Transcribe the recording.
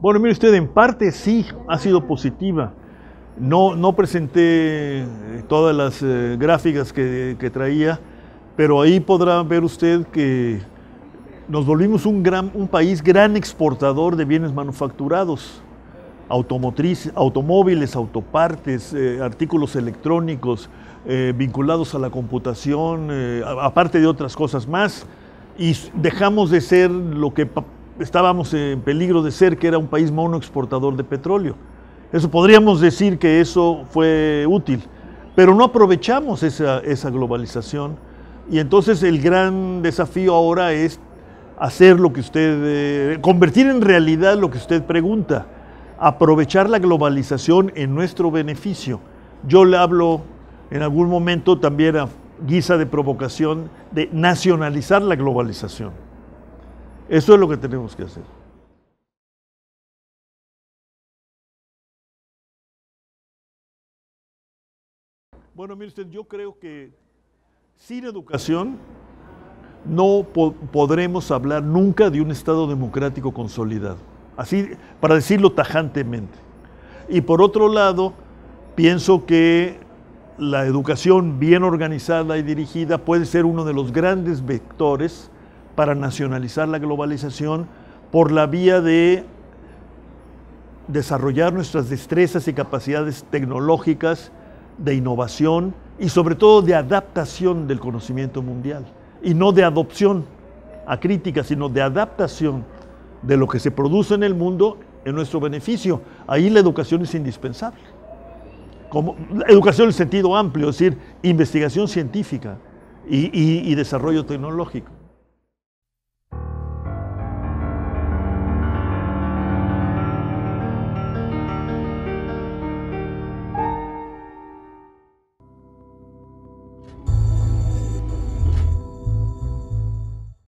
Bueno, mire usted, en parte sí ha sido positiva. No, no presenté eh, todas las eh, gráficas que, que traía, pero ahí podrá ver usted que nos volvimos un, gran, un país gran exportador de bienes manufacturados, automotriz, automóviles, autopartes, eh, artículos electrónicos vinculados a la computación, aparte de otras cosas más, y dejamos de ser lo que estábamos en peligro de ser, que era un país monoexportador de petróleo. Eso podríamos decir que eso fue útil, pero no aprovechamos esa, esa globalización. Y entonces el gran desafío ahora es hacer lo que usted, eh, convertir en realidad lo que usted pregunta, aprovechar la globalización en nuestro beneficio. Yo le hablo en algún momento también a guisa de provocación de nacionalizar la globalización. Eso es lo que tenemos que hacer. Bueno, mire yo creo que sin educación no po podremos hablar nunca de un Estado democrático consolidado, así para decirlo tajantemente. Y por otro lado, pienso que la educación bien organizada y dirigida puede ser uno de los grandes vectores para nacionalizar la globalización por la vía de desarrollar nuestras destrezas y capacidades tecnológicas de innovación y sobre todo de adaptación del conocimiento mundial y no de adopción a crítica, sino de adaptación de lo que se produce en el mundo en nuestro beneficio. Ahí la educación es indispensable. Como, educación en sentido amplio, es decir, investigación científica y desarrollo tecnológico.